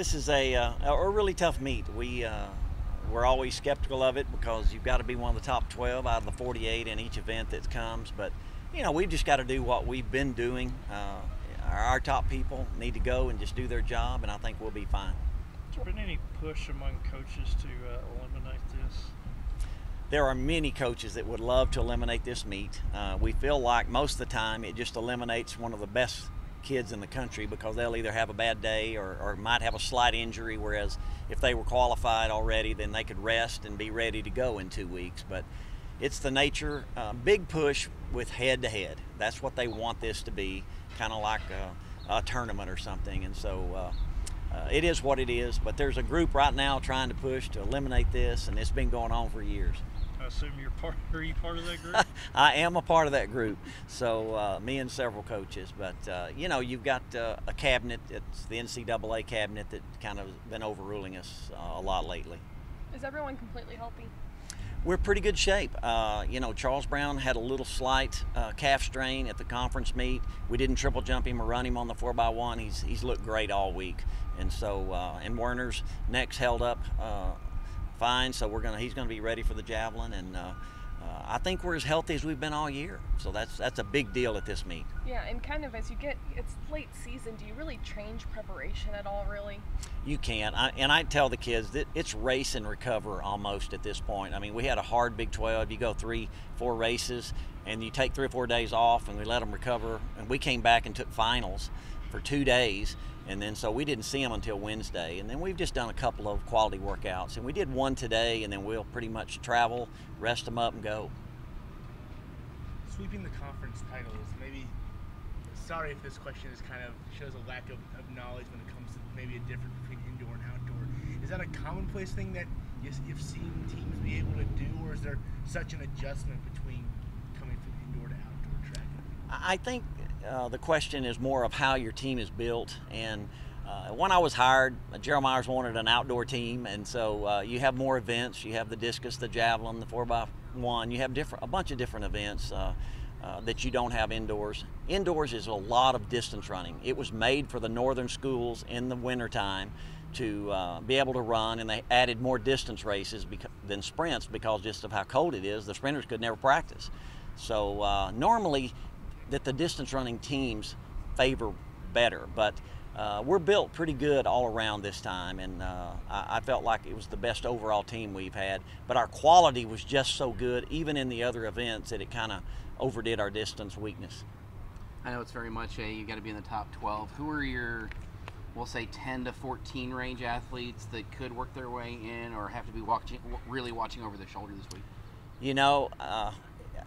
This is a, uh, a really tough meet. We, uh, we're always skeptical of it because you've got to be one of the top 12 out of the 48 in each event that comes. But, you know, we've just got to do what we've been doing. Uh, our, top people need to go and just do their job, and I think we'll be fine. Has there been any push among coaches to uh, eliminate this? There are many coaches that would love to eliminate this meet. Uh, we feel like most of the time it just eliminates one of the best kids in the country because they'll either have a bad day or, or, might have a slight injury. Whereas if they were qualified already, then they could rest and be ready to go in two weeks. But it's the nature, uh, big push with head to head. That's what they want this to be, kind of like a, a, tournament or something. And so uh, uh, it is what it is. But there's a group right now trying to push to eliminate this, and it's been going on for years. I assume you're part. Are you part of that group? I am a part of that group. So uh, me and several coaches, but uh, you know, you've got uh, a cabinet. It's the NCAA cabinet that kind of been overruling us uh, a lot lately. Is everyone completely healthy? We're pretty good shape. Uh, you know, Charles Brown had a little slight uh, calf strain at the conference meet. We didn't triple jump him or run him on the four by one. He's he's looked great all week, and so and Werner's neck's held up fine. So we're gonna he's gonna be ready for the javelin, and uh, I think we're as healthy as we've been all year. So that's that's a big deal at this meet. Yeah, and kind of as you get it's late season, do you really change preparation at all? Really? You can, I, and I tell the kids that it's race and recover almost at this point. I mean, we had a hard Big 12. You go three, four races, and you take three or four days off, and we let them recover. And we came back and took finals for two days and then so we didn't see them until Wednesday. And then we've just done a couple of quality workouts. And we did one today, and then we'll pretty much travel, rest them up, and go. Sweeping the conference titles, maybe. Sorry if this question is kind of shows a lack of, of knowledge when it comes to maybe a difference between indoor and outdoor. Is that a commonplace thing that you've seen teams be able to do, or is there such an adjustment between coming from indoor to outdoor track? I think uh, the question is more of how your team is built. And uh, when I was hired, Gerald Myers wanted an outdoor team, and so uh, you have more events. You have the discus, the javelin, the four by one. You have different, a bunch of different events. Uh, uh, that you don't have indoors. Indoors is a lot of distance running. It was made for the northern schools in the wintertime to uh, be able to run, and they added more distance races than sprints because just of how cold it is. The sprinters could never practice. So uh, normally that the distance running teams favor better. But uh, we're built pretty good all around this time, and uh, I, I, felt like it was the best overall team we've had. But our quality was just so good, even in the other events, that it kind of overdid our distance weakness. I know it's very much a you got to be in the top 12. Who are your, we'll say 10 to 14 range athletes that could work their way in, or have to be watching, really watching over their shoulder this week? You know, uh,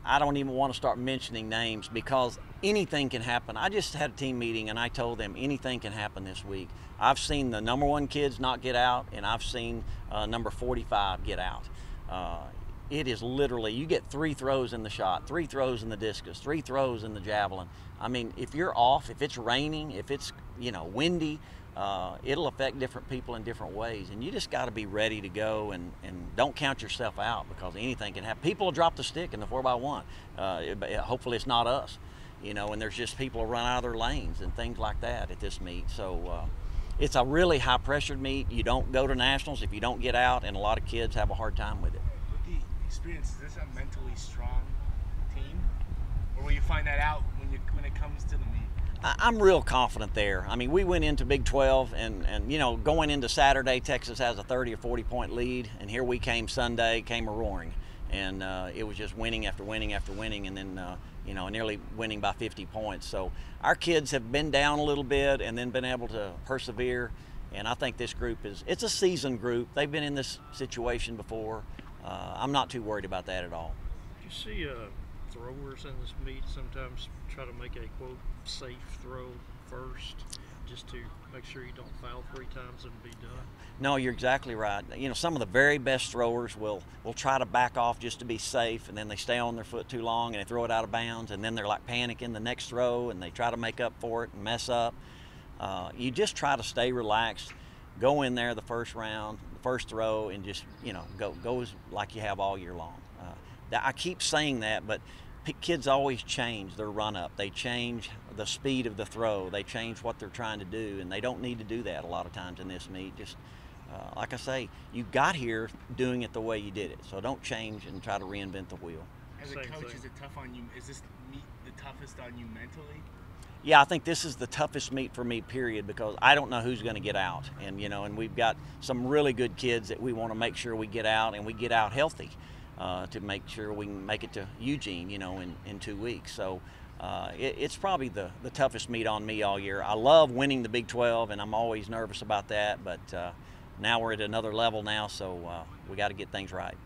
I don't even want to start mentioning names because anything can happen. I just had a team meeting and I told them anything can happen this week. I've seen the number one kids not get out, and I've seen uh, number 45 get out. Uh, it is literally, you get three throws in the shot, three throws in the discus, three throws in the javelin. I mean, if you're off, if it's raining, if it's, you know, windy, uh, it'll affect different people in different ways. And you just got to be ready to go and, and don't count yourself out because anything can happen. People will drop the stick in the 4x1. Uh, it, hopefully, it's not us, you know, and there's just people who run out of their lanes and things like that at this meet. So uh, it's a really high pressured meet. You don't go to nationals if you don't get out, and a lot of kids have a hard time with it. With the experience, is this a mentally strong team? Or will you find that out when, you, when it comes to the meet? I'm real confident there. I mean, we went into Big 12, and, and you know, going into Saturday, Texas has a 30 or 40 point lead, and here we came Sunday, came a roaring, and uh, it was just winning after winning after winning, and then uh, you know, nearly winning by 50 points. So our kids have been down a little bit, and then been able to persevere. And I think this group is it's a seasoned group. They've been in this situation before. Uh, I'm not too worried about that at all. You see uh, throwers in this meet sometimes try to make a quote safe throw first just to make sure you don't foul three times and be done. No, you're exactly right. You know, some of the very best throwers will will try to back off just to be safe, and then they stay on their foot too long and they throw it out of bounds, and then they're like panicking the next throw, and they try to make up for it and mess up. Uh, you just try to stay relaxed, go in there the first round, the first throw, and just you know go goes like you have all year long. I keep saying that, but p- kids always change their run up. They change the speed of the throw. They change what they're trying to do, and they don't need to do that a lot of times in this meet. Just uh, like I say, you got here doing it the way you did it. So don't change and try to reinvent the wheel. As a coach, is it tough on you? Is this meet the toughest on you mentally? Yeah, I think this is the toughest meet for me, period, because I don't know who's going to get out, and you know, and we've got some really good kids that we want to make sure we get out and we get out healthy uh, to make sure we can make it to Eugene, you know, in, in two weeks. So uh, it, it's probably the, the toughest meet on me all year. I love winning the Big 12, and I'm always nervous about that, but uh, now we're at another level now, so uh, we got to get things right.